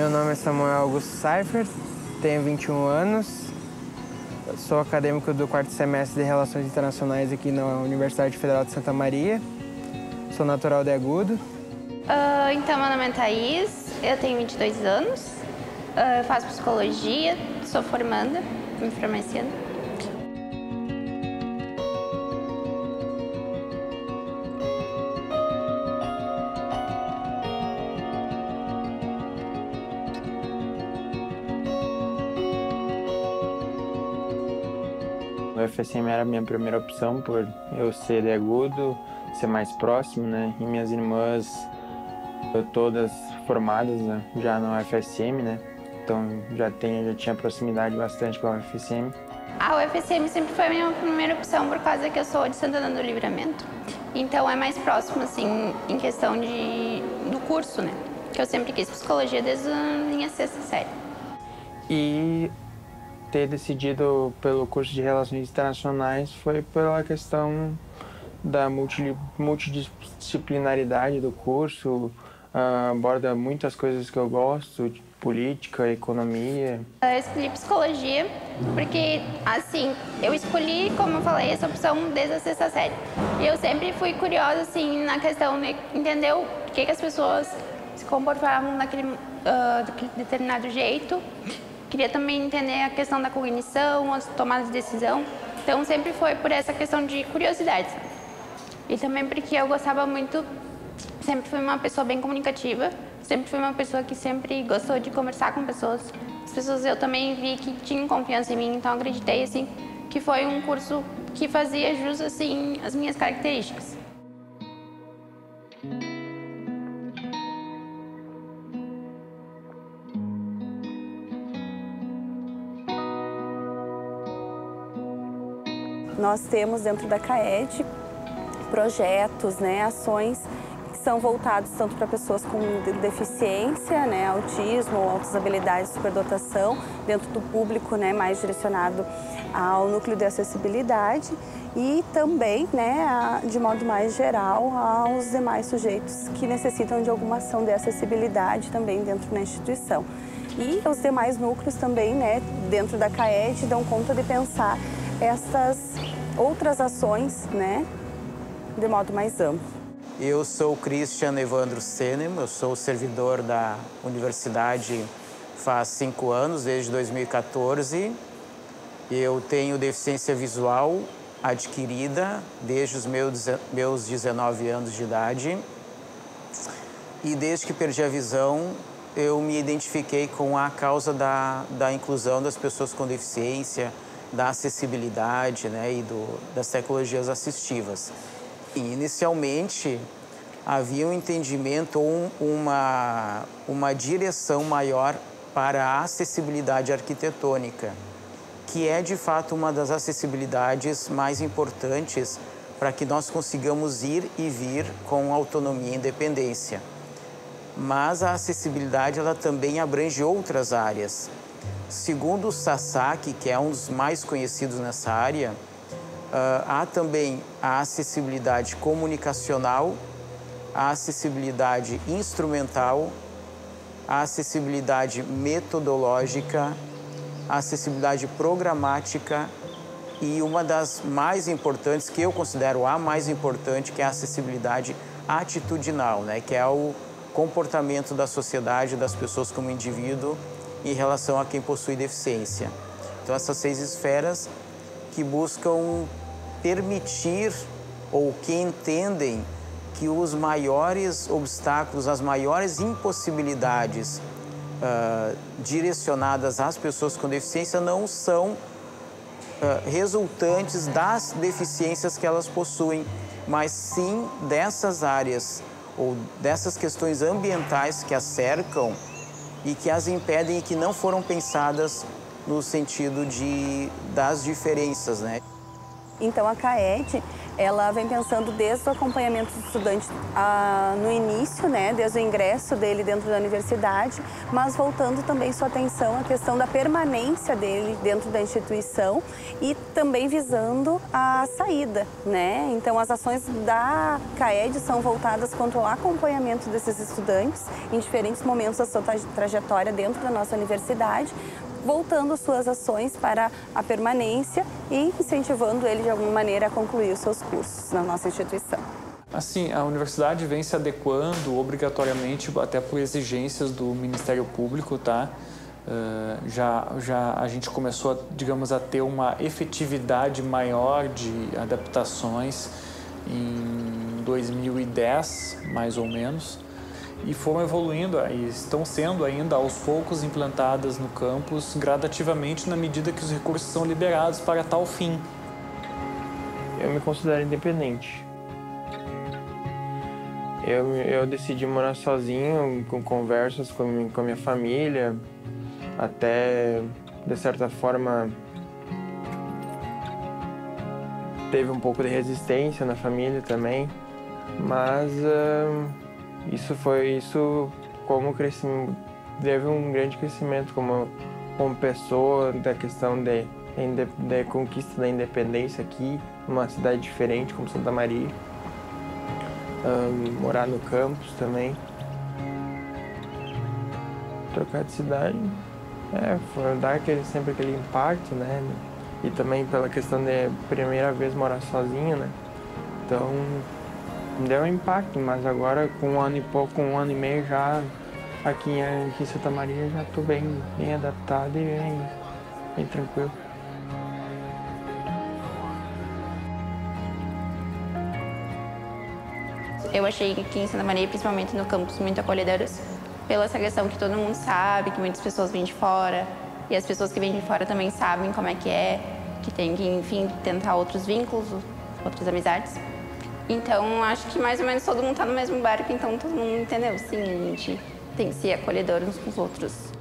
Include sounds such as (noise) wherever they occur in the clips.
Meu nome é Samuel Augusto Seifert, tenho 21 anos, sou acadêmico do quarto semestre de Relações Internacionais aqui na Universidade Federal de Santa Maria, sou natural de Agudo. Uh, então, meu nome é Thaís, eu tenho 22 anos, uh, faço psicologia, sou formanda, me formei esse ano. O FSM era a minha primeira opção por eu ser agudo, ser mais próximo, né? E minhas irmãs todas formadas né? já no FSM, né? Então já tenho, já tinha proximidade bastante com a UFSM. A UFSM sempre foi a minha primeira opção por causa que eu sou de Santana do Livramento. Então é mais próximo assim em questão de do curso, né? Que eu sempre quis psicologia desde a minha sexta série. E ter decidido pelo curso de Relações Internacionais foi pela questão da multi, multidisciplinaridade do curso, uh, aborda muitas coisas que eu gosto, política, economia. Eu escolhi psicologia porque, assim, eu escolhi, como eu falei, essa opção desde a sexta série. E eu sempre fui curiosa, assim, na questão de entender o que, que as pessoas se comportavam uh, daquele determinado jeito Queria também entender a questão da cognição, as tomadas de decisão. Então, sempre foi por essa questão de curiosidade. E também porque eu gostava muito, sempre fui uma pessoa bem comunicativa, sempre fui uma pessoa que sempre gostou de conversar com pessoas. As pessoas eu também vi que tinham confiança em mim, então acreditei assim que foi um curso que fazia jus assim as minhas características. Nós temos dentro da CAED projetos, né, ações que são voltados tanto para pessoas com deficiência, né, autismo, altas habilidades, superdotação, dentro do público, né, mais direcionado ao núcleo de acessibilidade e também, né, de modo mais geral, aos demais sujeitos que necessitam de alguma ação de acessibilidade também dentro da instituição. E os demais núcleos também, né, dentro da CAED, dão conta de pensar essas outras ações, né, de modo mais amplo. Eu sou Christian Evandro Senem, eu sou servidor da universidade faz cinco anos, desde 2014. Eu tenho deficiência visual adquirida desde os meus, meus 19 anos de idade. E desde que perdi a visão, eu me identifiquei com a causa da, da inclusão das pessoas com deficiência, da acessibilidade né, e do, das tecnologias assistivas. E, inicialmente, havia um entendimento ou um, uma, uma direção maior para a acessibilidade arquitetônica, que é, de fato, uma das acessibilidades mais importantes para que nós consigamos ir e vir com autonomia e independência. Mas a acessibilidade ela também abrange outras áreas, Segundo Sasaki, que é um dos mais conhecidos nessa área, uh, há também a acessibilidade comunicacional, a acessibilidade instrumental, a acessibilidade metodológica, a acessibilidade programática e uma das mais importantes, que eu considero a mais importante, que é a acessibilidade atitudinal, né? que é o comportamento da sociedade, das pessoas como indivíduo em relação a quem possui deficiência. Então, essas seis esferas que buscam permitir ou que entendem que os maiores obstáculos, as maiores impossibilidades uh, direcionadas às pessoas com deficiência não são uh, resultantes das deficiências que elas possuem, mas sim dessas áreas ou dessas questões ambientais que as cercam e que as impedem e que não foram pensadas no sentido de, das diferenças, né? Então a CAED ela vem pensando desde o acompanhamento do estudante ah, no início, né, desde o ingresso dele dentro da universidade, mas voltando também sua atenção à questão da permanência dele dentro da instituição e também visando a saída, né? Então as ações da CAED são voltadas quanto ao acompanhamento desses estudantes em diferentes momentos da sua trajetória dentro da nossa universidade, voltando suas ações para a permanência e incentivando ele de alguma maneira a concluir os seus cursos na nossa instituição. Assim, a universidade vem se adequando obrigatoriamente até por exigências do Ministério Público, tá? Uh, já, já a gente começou, a, digamos, a ter uma efetividade maior de adaptações em 2010, mais ou menos e foram evoluindo e estão sendo ainda aos poucos implantadas no campus gradativamente na medida que os recursos são liberados para tal fim. Eu me considero independente. Eu, eu decidi morar sozinho, com conversas com, com a minha família, até de certa forma teve um pouco de resistência na família também, mas uh, isso foi isso como crescimento, teve um grande crescimento como como pessoa da questão de, de, conquista da independência aqui, numa cidade diferente como Santa Maria, um, morar no campus também, trocar de cidade, é, foi dar aquele, sempre aquele impacto, né? E também pela questão de primeira vez morar sozinho, né? Então deu impacto, mas agora com um ano e pouco, um ano e meio já aqui em Santa Maria já estou bem, bem adaptado e bem, bem tranquilo. Eu achei que aqui em Santa Maria, principalmente no campus, muito acolhedores, pela essa questão que todo mundo sabe, que muitas pessoas vêm de fora, e as pessoas que vêm de fora também sabem como é que é, que tem que, enfim, tentar outros vínculos, outras amizades. Então, acho que mais ou menos todo mundo está no mesmo barco, então todo mundo entendeu. Sim, a gente tem que ser acolhedor uns com os outros.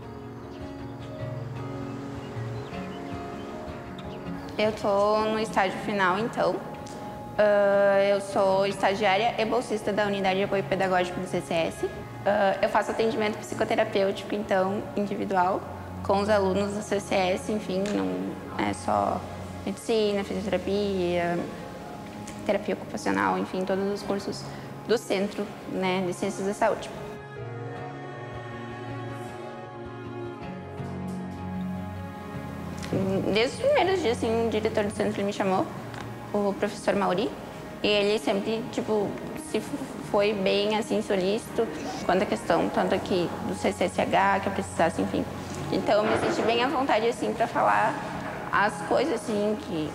Eu estou no estágio final, então. Uh, eu sou estagiária e bolsista da Unidade de Apoio Pedagógico do CCS. Uh, eu faço atendimento psicoterapêutico, então, individual, com os alunos do CCS, enfim, não é só medicina, fisioterapia, terapia ocupacional, enfim, todos os cursos do Centro né, de Ciências da Saúde. Desde os primeiros dias, assim, o diretor do centro me chamou, o professor Mauri, e ele sempre, tipo, se foi bem, assim, solícito quanto à questão, tanto aqui do CCSH, que eu precisasse, enfim. Então, eu me senti bem à vontade, assim, para falar as coisas, assim, que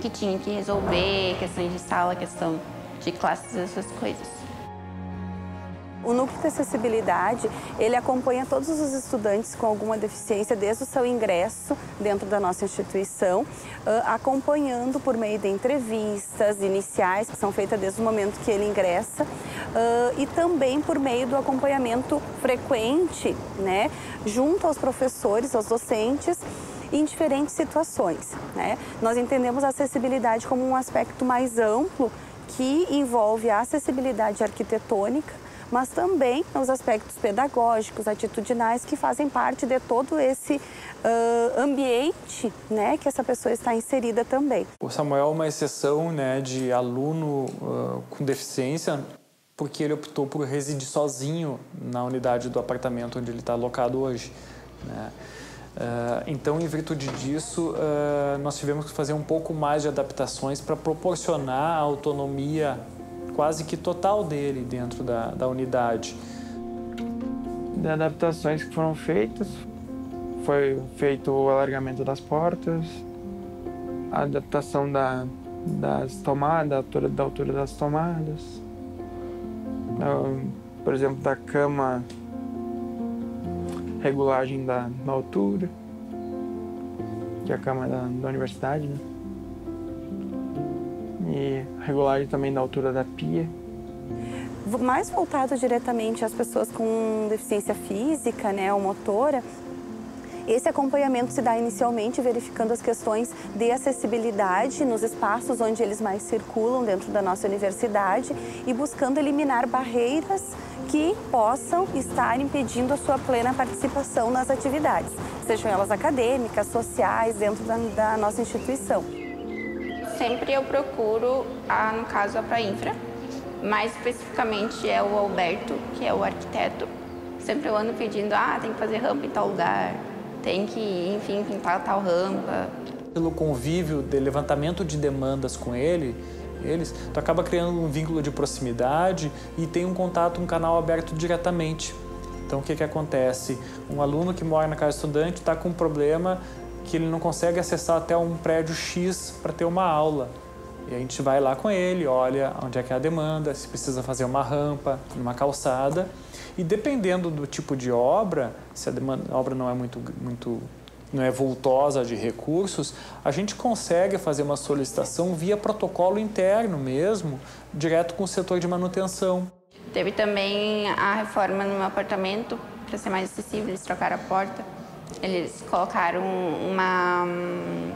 que tinha que resolver, questões de sala, questão de classes, essas coisas. O núcleo de acessibilidade, ele acompanha todos os estudantes com alguma deficiência desde o seu ingresso dentro da nossa instituição, acompanhando por meio de entrevistas iniciais, que são feitas desde o momento que ele ingressa, e também por meio do acompanhamento frequente, né, junto aos professores, aos docentes, em diferentes situações. Né? Nós entendemos a acessibilidade como um aspecto mais amplo que envolve a acessibilidade arquitetônica, mas também os aspectos pedagógicos, atitudinais, que fazem parte de todo esse uh, ambiente né, que essa pessoa está inserida também. O Samuel é uma exceção né, de aluno uh, com deficiência, porque ele optou por residir sozinho na unidade do apartamento onde ele está alocado hoje. Né? Uh, então, em virtude disso, uh, nós tivemos que fazer um pouco mais de adaptações para proporcionar a autonomia quase que total dele dentro da, da unidade. De adaptações que foram feitas, foi feito o alargamento das portas, a adaptação da, das tomadas, da altura, da altura das tomadas, uh, por exemplo, da cama regulagem da, da altura, que é a cama da, da universidade, né? E regulagem também da altura da pia. Mais voltado diretamente às pessoas com deficiência física, né, ou motora, Esse acompanhamento se dá inicialmente verificando as questões de acessibilidade nos espaços onde eles mais circulam dentro da nossa universidade e buscando eliminar barreiras que possam estar impedindo a sua plena participação nas atividades, sejam elas acadêmicas, sociais, dentro da, da nossa instituição. Sempre eu procuro, a, no caso, a Proinfra, mais especificamente é o Alberto, que é o arquiteto. Sempre eu ando pedindo, ah, tem que fazer rampa em tal lugar, tem que, enfim, pintar tal rampa. Pelo convívio de levantamento de demandas com ele, eles, tu acaba criando um vínculo de proximidade e tem um contato, um canal aberto diretamente. Então, o que, que acontece? Um aluno que mora na casa estudante está com um problema que ele não consegue acessar até um prédio X para ter uma aula. E a gente vai lá com ele, olha onde é que é a demanda, se precisa fazer uma rampa, uma calçada. E dependendo do tipo de obra, se a, demanda, a obra não é muito, muito não é vultosa de recursos, a gente consegue fazer uma solicitação via protocolo interno mesmo, direto com o setor de manutenção. Teve também a reforma no meu apartamento, para ser mais acessível, eles trocaram a porta. Eles colocaram uma hum,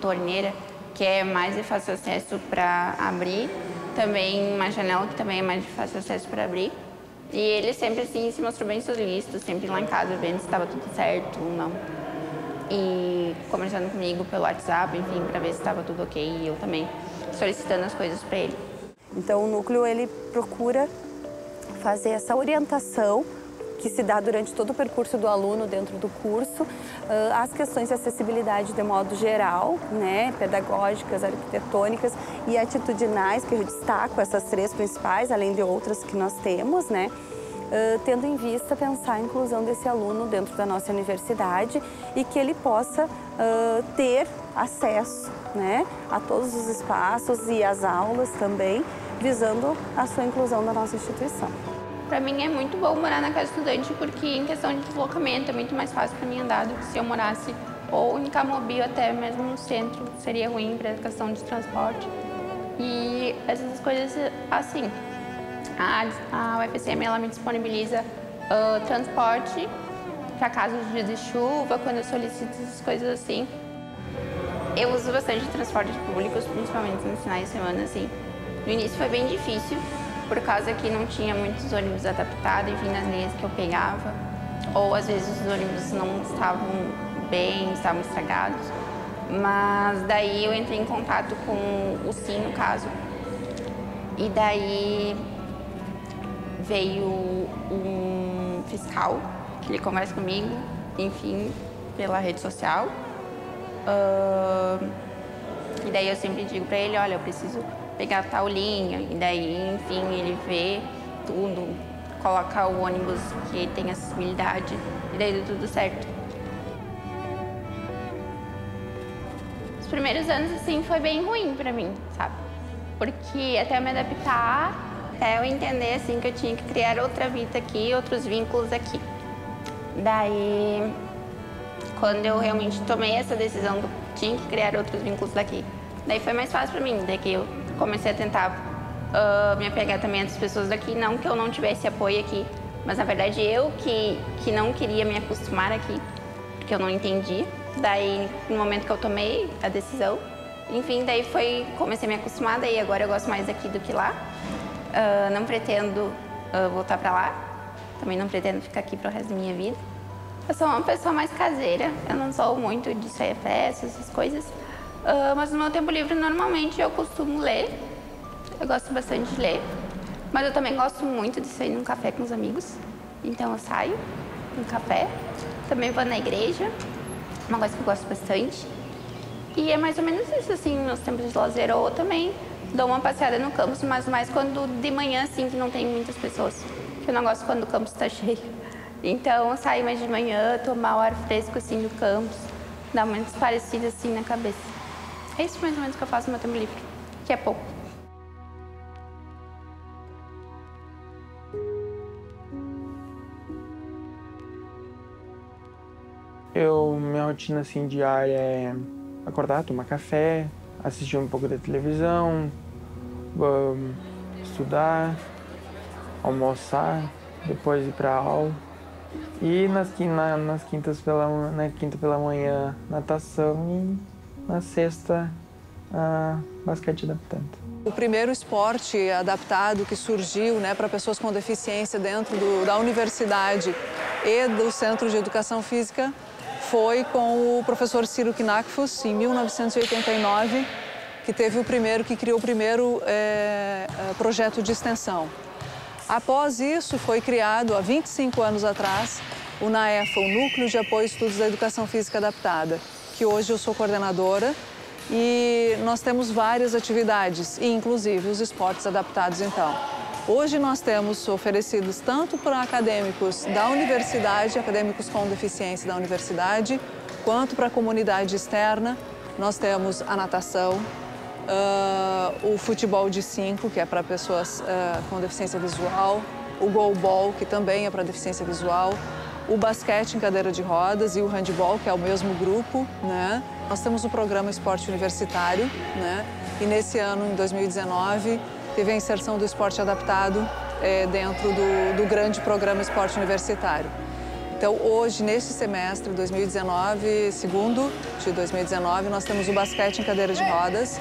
torneira que é mais de fácil acesso para abrir, também uma janela que também é mais de fácil acesso para abrir. E ele sempre assim se mostrou bem solícito, sempre lá em casa vendo se estava tudo certo ou não. E conversando comigo pelo WhatsApp, enfim, para ver se estava tudo ok e eu também solicitando as coisas para ele. Então o núcleo ele procura fazer essa orientação que se dá durante todo o percurso do aluno dentro do curso, as questões de acessibilidade de modo geral, né, pedagógicas, arquitetônicas e atitudinais, que eu destaco essas três principais, além de outras que nós temos, né, tendo em vista pensar a inclusão desse aluno dentro da nossa universidade e que ele possa ter acesso né, a todos os espaços e as aulas também, visando a sua inclusão na nossa instituição. Para mim é muito bom morar na casa estudante porque em questão de deslocamento é muito mais fácil para mim andar do que se eu morasse ou em Camobi até mesmo no centro, seria ruim para a questão de transporte. E essas coisas assim, a, a UFSM ela me disponibiliza uh, transporte para casos de dias de chuva, quando eu solicito essas coisas assim. Eu uso bastante transportes públicos, principalmente nos finais de semana, assim. No início foi bem difícil, por causa que não tinha muitos ônibus adaptados, enfim, nas linhas que eu pegava. Ou às vezes os ônibus não estavam bem, estavam estragados. Mas daí eu entrei em contato com o SIM, no caso. E daí veio um fiscal, que ele conversa comigo, enfim, pela rede social. Uh, e daí eu sempre digo para ele, olha, eu preciso pegar tal linha, e daí, enfim, ele vê tudo, coloca o ônibus que tem acessibilidade, e daí deu tudo certo. Os primeiros anos, assim, foi bem ruim para mim, sabe? Porque até eu me adaptar, até eu entender, assim, que eu tinha que criar outra vida aqui, outros vínculos aqui. Daí, quando eu realmente tomei essa decisão que eu tinha que criar outros vínculos daqui, daí foi mais fácil para mim, daqui eu comecei a tentar uh, me apegar também às pessoas daqui, não que eu não tivesse apoio aqui, mas na verdade eu que, que não queria me acostumar aqui, porque eu não entendi. Daí, no momento que eu tomei a decisão, enfim, daí foi, comecei a me acostumar, daí agora eu gosto mais daqui do que lá. Uh, não pretendo uh, voltar para lá, também não pretendo ficar aqui pro resto da minha vida. Eu sou uma pessoa mais caseira, eu não sou muito de sair festas, essas coisas. Uh, mas no meu tempo livre, normalmente, eu costumo ler. Eu gosto bastante de ler. Mas eu também gosto muito de sair num café com os amigos. Então eu saio num café. Também vou na igreja. Uma coisa que eu gosto bastante. E é mais ou menos isso, assim, nos tempos de lazer. Ou também dou uma passeada no campus, mas mais quando de manhã, assim, que não tem muitas pessoas. Eu não gosto quando o campus está (laughs) cheio. Então eu saio mais de manhã, tomar o ar fresco, assim, do campus. Dá uma parecida, assim, na cabeça. É isso mais ou menos que eu faço no meu tempo livre, que é pouco. Eu, minha rotina assim diária é acordar, tomar café, assistir um pouco da televisão, estudar, almoçar, depois ir para aula E nas, na, nas quintas pela, na quinta pela manhã, natação e na sexta, a basquete adaptado. O primeiro esporte adaptado que surgiu né, para pessoas com deficiência dentro do, da universidade e do Centro de Educação Física foi com o professor Ciro Knackfuss, em 1989, que teve o primeiro, que criou o primeiro é, projeto de extensão. Após isso, foi criado, há 25 anos atrás, o NAEFA, o Núcleo de Apoio e Estudos da Educação Física Adaptada, que hoje eu sou coordenadora e nós temos várias atividades, inclusive os esportes adaptados então. Hoje nós temos oferecidos tanto para acadêmicos da universidade, acadêmicos com deficiência da universidade, quanto para a comunidade externa. Nós temos a natação, uh, o futebol de cinco, que é para pessoas uh, com deficiência visual, o goalball, que também é para deficiência visual, o basquete em cadeira de rodas e o handball, que é o mesmo grupo, né? Nós temos o programa Esporte Universitário, né? E nesse ano, em 2019, teve a inserção do esporte adaptado é, dentro do, do grande programa esporte universitário. Então, hoje, neste semestre 2019, segundo de 2019, nós temos o basquete em cadeira de rodas,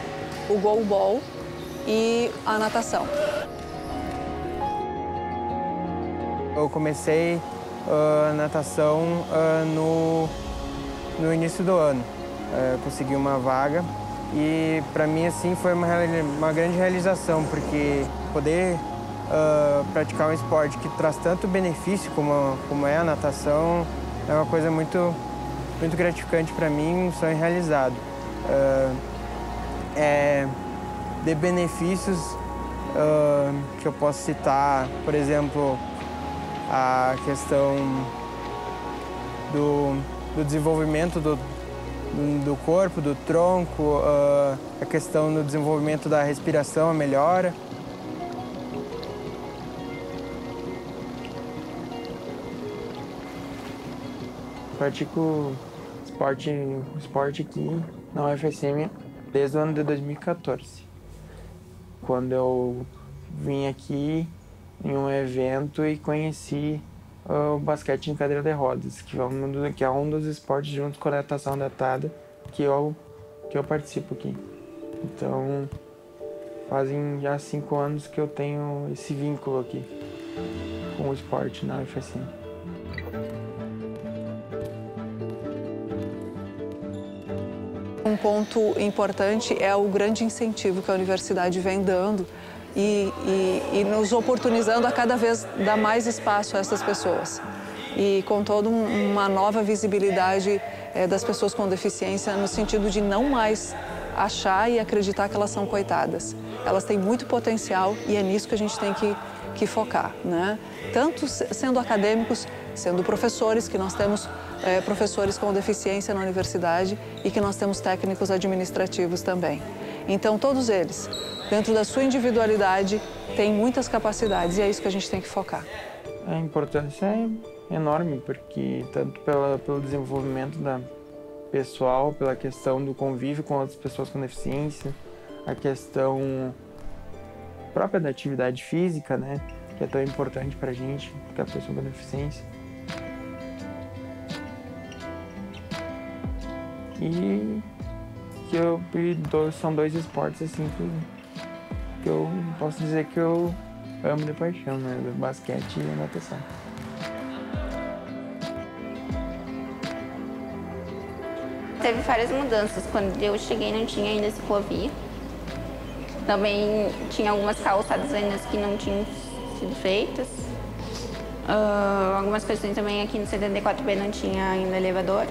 o goalball e a natação. Eu comecei uh, natação uh, no, no início do ano. Uh, consegui uma vaga e para mim assim foi uma, uma grande realização, porque poder uh, praticar um esporte que traz tanto benefício como, como é a natação é uma coisa muito, muito gratificante para mim, um sonho realizado. Uh, é, de benefícios uh, que eu posso citar, por exemplo, a questão do, do desenvolvimento do, do corpo, do tronco, uh, a questão do desenvolvimento da respiração, a melhora. Pratico esporte, esporte aqui na UFSM desde o ano de 2014, quando eu vim aqui em um evento e conheci o basquete em cadeira de rodas, que é um, que é um dos esportes junto com a natação adaptada que eu, que eu participo aqui. Então, fazem já cinco anos que eu tenho esse vínculo aqui com o esporte na UFSM. Um ponto importante é o grande incentivo que a universidade vem dando e, e, e nos oportunizando a cada vez dar mais espaço a essas pessoas. E com toda um, uma nova visibilidade é, das pessoas com deficiência, no sentido de não mais achar e acreditar que elas são coitadas. Elas têm muito potencial e é nisso que a gente tem que, que focar, né? Tanto sendo acadêmicos, sendo professores, que nós temos é, professores com deficiência na universidade e que nós temos técnicos administrativos também. Então, todos eles, dentro da sua individualidade, têm muitas capacidades e é isso que a gente tem que focar. A importância é enorme, porque tanto pela, pelo desenvolvimento da pessoal, pela questão do convívio com outras pessoas com deficiência, a questão própria da atividade física, né, que é tão importante para a gente, que é a pessoa com deficiência. E que eu são dois esportes assim que, que eu posso dizer que eu amo de paixão, né? Basquete e natação. Teve várias mudanças. Quando eu cheguei não tinha ainda ciclovia. Também tinha algumas calçadas ainda que não tinham sido feitas. Uh, algumas questões também aqui no CDD4B não tinha ainda elevador.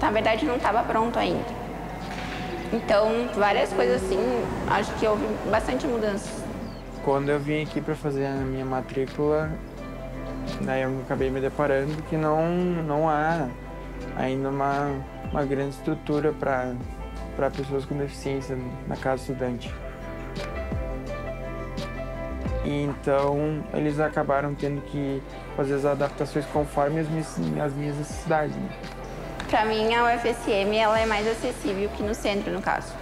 Na verdade não estava pronto ainda. Então, várias coisas assim, acho que houve bastante mudança. Quando eu vim aqui para fazer a minha matrícula, daí eu acabei me deparando que não, não há ainda uma, uma grande estrutura para pessoas com deficiência na casa estudante. E então eles acabaram tendo que fazer as adaptações conforme as minhas, as minhas necessidades. Né? Para mim, a UFSM ela é mais acessível que no centro, no caso.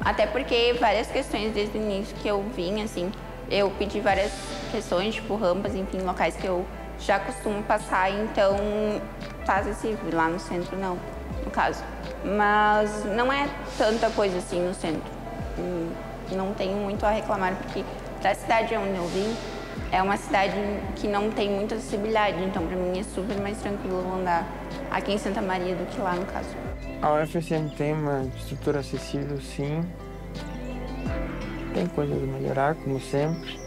Até porque várias questões desde o início que eu vim, assim, eu pedi várias questões, tipo rampas, enfim, locais que eu já costumo passar, então tá acessível. Lá no centro, não, no caso. Mas não é tanta coisa assim no centro. Hum, não tenho muito a reclamar, porque da cidade onde eu vim, é uma cidade que não tem muita acessibilidade, então para mim é super mais tranquilo andar aqui em Santa Maria do que lá no caso. A UFSM tem uma estrutura acessível, sim. Tem coisas a melhorar, como sempre.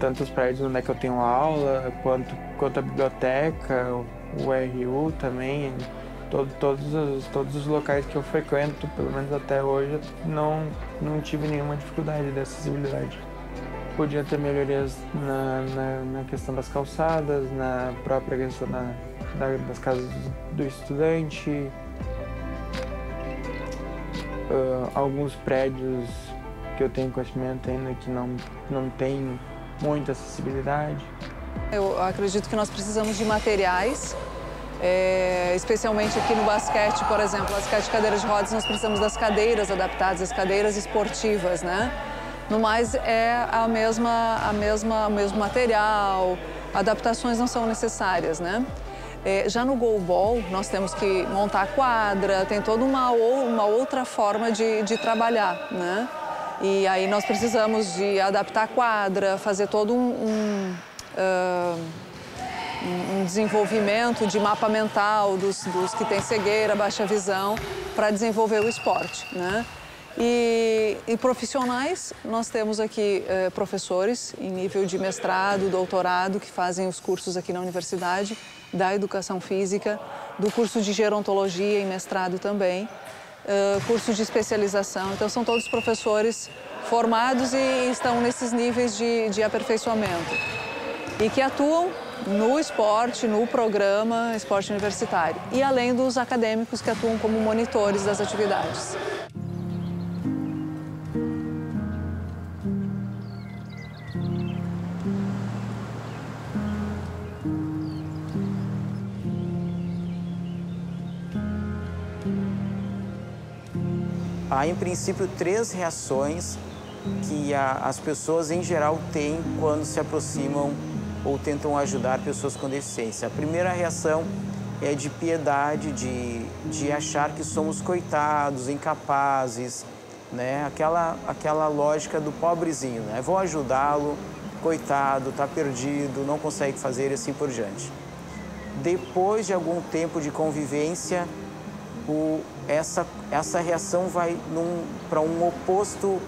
Tanto os prédios onde é que eu tenho aula, quanto, quanto a biblioteca, o RU também. Todo, todos, os, todos os locais que eu frequento, pelo menos até hoje, não, não tive nenhuma dificuldade de acessibilidade podia ter melhorias na, na, na, questão das calçadas, na própria questão da, da, das casas do estudante, uh, alguns prédios que eu tenho conhecimento ainda que não, não tem muita acessibilidade. Eu acredito que nós precisamos de materiais, é, especialmente aqui no basquete, por exemplo, basquete de cadeiras de rodas, nós precisamos das cadeiras adaptadas, as cadeiras esportivas, né? No mais, é a mesma, a mesma, o mesmo material, adaptações não são necessárias, né? É, já no goalball, nós temos que montar a quadra, tem toda uma, uma outra forma de, de trabalhar, né? E aí nós precisamos de adaptar a quadra, fazer todo um, um, uh, um desenvolvimento de mapa mental dos, dos que têm cegueira, baixa visão, para desenvolver o esporte, né? E, e, profissionais, nós temos aqui eh, professores em nível de mestrado, doutorado, que fazem os cursos aqui na universidade, da educação física, do curso de gerontologia em mestrado também, eh, curso de especialização. Então, são todos professores formados e estão nesses níveis de, de aperfeiçoamento. E que atuam no esporte, no programa esporte universitário. E além dos acadêmicos que atuam como monitores das atividades. Há em princípio três reações que a, as pessoas em geral têm quando se aproximam ou tentam ajudar pessoas com deficiência. A primeira reação é de piedade, de, de achar que somos coitados, incapazes, né? Aquela, aquela lógica do pobrezinho, né? Vou ajudá-lo, coitado, está perdido, não consegue fazer e assim por diante. Depois de algum tempo de convivência, essa, essa reação vai para um oposto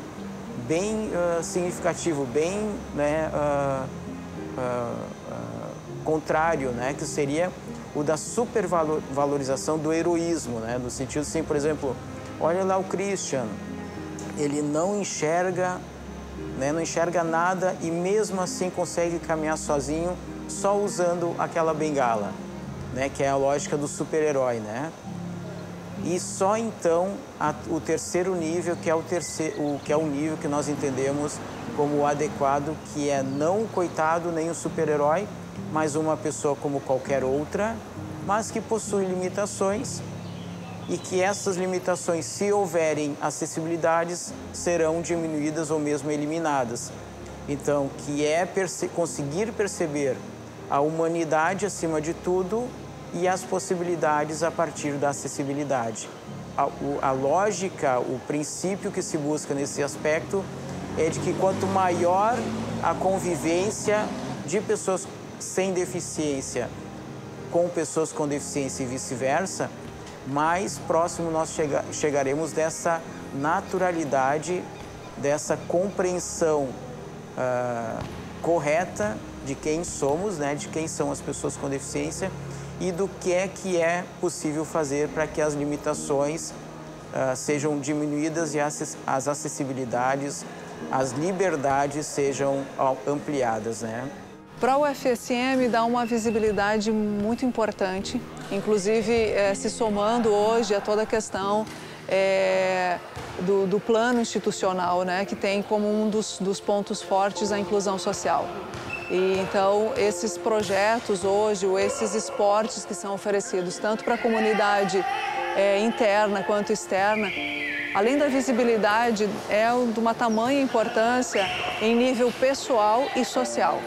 bem uh, significativo, bem né, uh, uh, contrário, né, que seria o da supervalorização do heroísmo, né, no sentido assim, por exemplo, olha lá o Christian, ele não enxerga, né, não enxerga nada e mesmo assim consegue caminhar sozinho só usando aquela bengala, né, que é a lógica do super-herói, né? E só então a, o terceiro nível, que é o, terceiro, o, que é o nível que nós entendemos como o adequado, que é não o coitado nem o super-herói, mas uma pessoa como qualquer outra, mas que possui limitações e que essas limitações, se houverem acessibilidades, serão diminuídas ou mesmo eliminadas. Então, que é perce conseguir perceber a humanidade acima de tudo e as possibilidades a partir da acessibilidade. A, o, a lógica, o princípio que se busca nesse aspecto é de que quanto maior a convivência de pessoas sem deficiência com pessoas com deficiência e vice-versa, mais próximo nós chega, chegaremos dessa naturalidade, dessa compreensão uh, correta de quem somos, né, de quem são as pessoas com deficiência e do que é que é possível fazer para que as limitações uh, sejam diminuídas e as, acessibilidades, as liberdades sejam ampliadas, né? Para o FSM dá uma visibilidade muito importante, inclusive eh, se somando hoje a toda a questão eh, do, do, plano institucional, né, que tem como um dos, dos pontos fortes a inclusão social. E então esses projetos hoje, ou esses esportes que são oferecidos tanto para a comunidade é, interna quanto externa, além da visibilidade, é de uma tamanha importância em nível pessoal e social.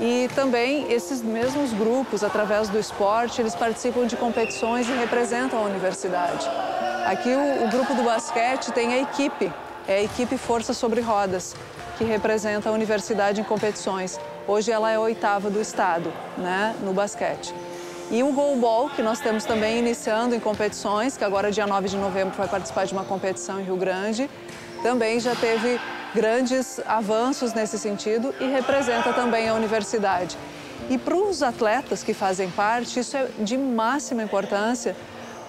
E também esses mesmos grupos, através do esporte, eles participam de competições e representam a universidade. Aqui o, o grupo do basquete tem a equipe, é a equipe Força Sobre Rodas, que representa a universidade em competições. Hoje ela é oitava do estado, né, no basquete. E o goalball, que nós temos também iniciando em competições, que agora dia 9 de novembro vai participar de uma competição em Rio Grande, também já teve grandes avanços nesse sentido e representa também a universidade. E para os atletas que fazem parte, isso é de máxima importância,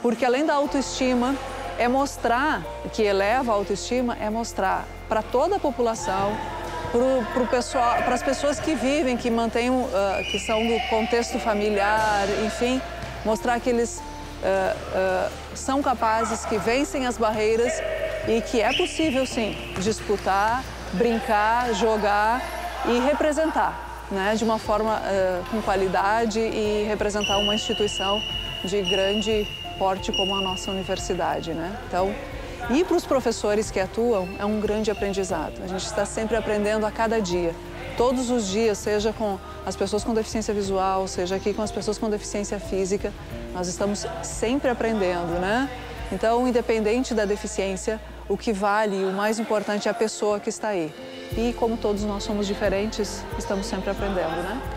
porque além da autoestima, é mostrar, que eleva a autoestima, é mostrar para toda a população, para as pessoas que vivem, que mantêm, uh, que são do contexto familiar, enfim, mostrar que eles uh, uh, são capazes, que vencem as barreiras e que é possível sim disputar, brincar, jogar e representar, né, de uma forma com qualidade e representar uma instituição de grande porte como a nossa universidade, né? Então, e para os professores que atuam, é um grande aprendizado. A gente está sempre aprendendo a cada dia. Todos os dias, seja com as pessoas com deficiência visual, seja aqui com as pessoas com deficiência física, nós estamos sempre aprendendo, né? Então, independente da deficiência, o que vale, o mais importante é a pessoa que está aí. E como todos nós somos diferentes, estamos sempre aprendendo, né?